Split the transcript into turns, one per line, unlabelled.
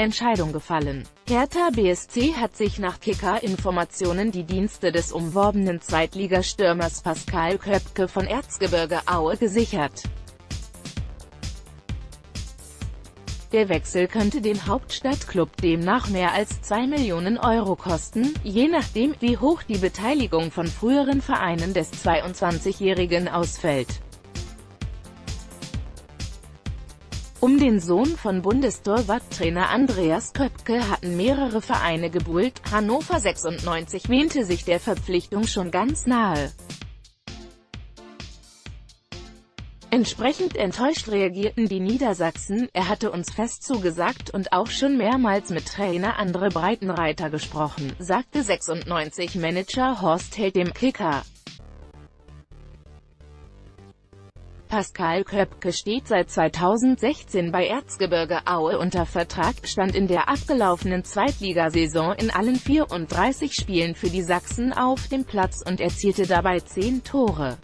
Entscheidung gefallen. Hertha BSC hat sich nach Kicker-Informationen die Dienste des umworbenen Zweitligastürmers Pascal Köpke von Erzgebirge Aue gesichert. Der Wechsel könnte den Hauptstadtklub demnach mehr als 2 Millionen Euro kosten, je nachdem, wie hoch die Beteiligung von früheren Vereinen des 22-Jährigen ausfällt. Um den Sohn von Bundestorwarttrainer Andreas Köpke hatten mehrere Vereine gebuhlt, Hannover 96 wähnte sich der Verpflichtung schon ganz nahe. Entsprechend enttäuscht reagierten die Niedersachsen, er hatte uns fest zugesagt und auch schon mehrmals mit Trainer Andre Breitenreiter gesprochen, sagte 96-Manager Horst Held dem Kicker. Pascal Köpke steht seit 2016 bei Erzgebirge Aue unter Vertrag, stand in der abgelaufenen Zweitligasaison in allen 34 Spielen für die Sachsen auf dem Platz und erzielte dabei 10 Tore.